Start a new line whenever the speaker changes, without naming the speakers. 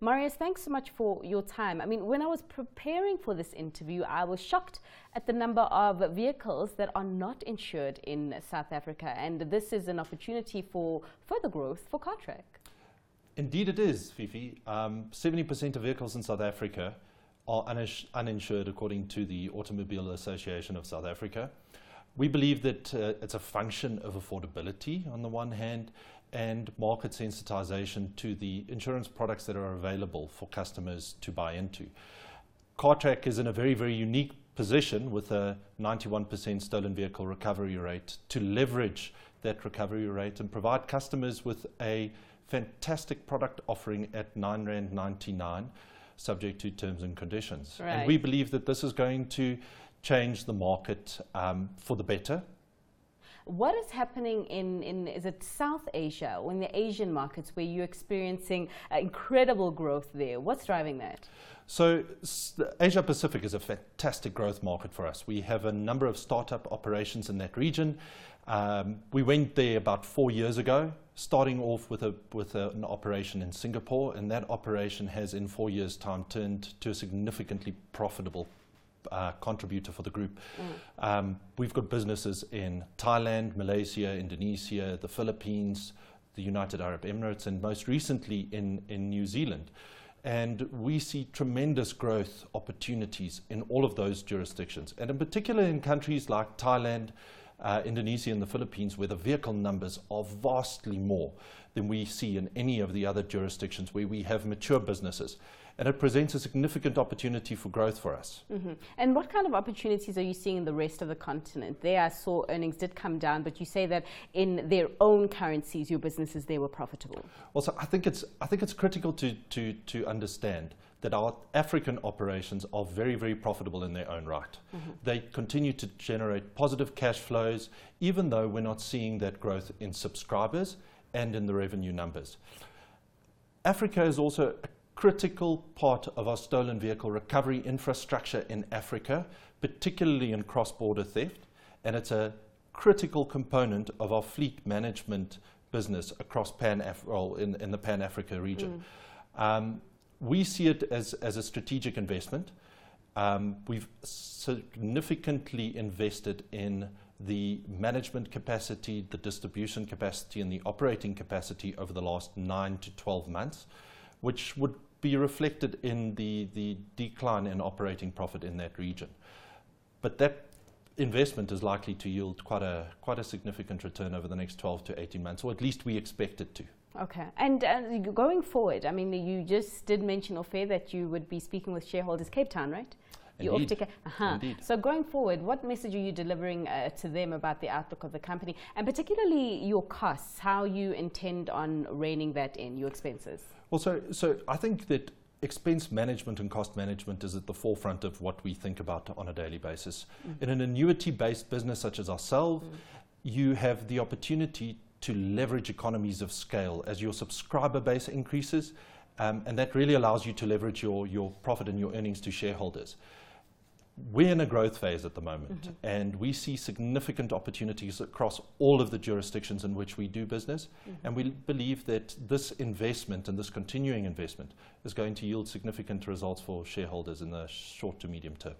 Marius, thanks so much for your time. I mean, when I was preparing for this interview, I was shocked at the number of vehicles that are not insured in South Africa, and this is an opportunity for further growth for Cartrack.
Indeed, it is, Fifi. Um, 70% of vehicles in South Africa are uninsured according to the Automobile Association of South Africa. We believe that uh, it's a function of affordability on the one hand and market sensitization to the insurance products that are available for customers to buy into. Cartrack is in a very, very unique position with a 91% stolen vehicle recovery rate to leverage that recovery rate and provide customers with a fantastic product offering at 9 Rand 99 subject to terms and conditions.
Right.
And we believe that this is going to change the market um, for the better.
What is happening in, in, is it South Asia or in the Asian markets where you're experiencing uh, incredible growth there? What's driving that?
So Asia Pacific is a fantastic growth market for us. We have a number of startup operations in that region. Um, we went there about four years ago, starting off with, a, with a, an operation in Singapore, and that operation has in four years' time turned to a significantly profitable uh, contributor for the group. Mm. Um, we've got businesses in Thailand, Malaysia, Indonesia, the Philippines, the United Arab Emirates, and most recently in, in New Zealand. And we see tremendous growth opportunities in all of those jurisdictions, and in particular in countries like Thailand, uh, Indonesia and the Philippines, where the vehicle numbers are vastly more than we see in any of the other jurisdictions where we have mature businesses. And it presents a significant opportunity for growth for us.
Mm -hmm. And what kind of opportunities are you seeing in the rest of the continent? There I saw earnings did come down, but you say that in their own currencies, your businesses there were profitable.
Well, so I think it's, I think it's critical to, to, to understand that our African operations are very, very profitable in their own right. Mm -hmm. They continue to generate positive cash flows, even though we're not seeing that growth in subscribers and in the revenue numbers. Africa is also a critical part of our stolen vehicle recovery infrastructure in Africa, particularly in cross-border theft, and it's a critical component of our fleet management business across Pan well, in, in the Pan Africa region. Mm. Um, we see it as, as a strategic investment. Um, we've significantly invested in the management capacity, the distribution capacity, and the operating capacity over the last nine to 12 months, which would be reflected in the, the decline in operating profit in that region. But that investment is likely to yield quite a, quite a significant return over the next 12 to 18 months, or at least we expect it to.
Okay. And uh, going forward, I mean, you just did mention air that you would be speaking with shareholders Cape Town, right?
Indeed.
You uh-huh. Indeed. So going forward, what message are you delivering uh, to them about the outlook of the company, and particularly your costs, how you intend on reining that in, your expenses?
Well, so, so I think that expense management and cost management is at the forefront of what we think about on a daily basis. Mm. In an annuity-based business such as ourselves, mm. you have the opportunity to leverage economies of scale as your subscriber base increases, um, and that really allows you to leverage your, your profit and your earnings to shareholders we're in a growth phase at the moment, mm -hmm. and we see significant opportunities across all of the jurisdictions in which we do business. Mm -hmm. And we believe that this investment and this continuing investment is going to yield significant results for shareholders in the short to medium term.